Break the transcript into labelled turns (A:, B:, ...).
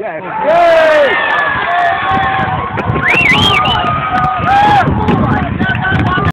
A: Yeah.